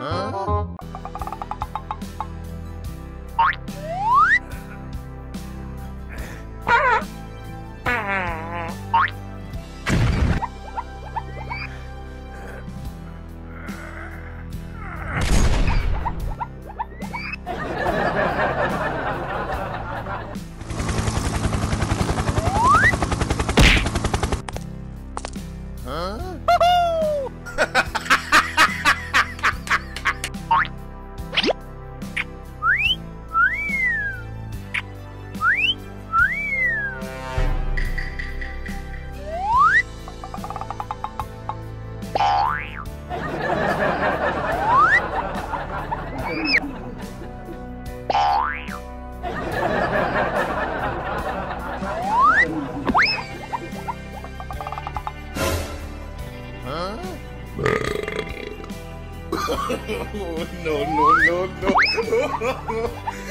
Huh? no, no, no, no.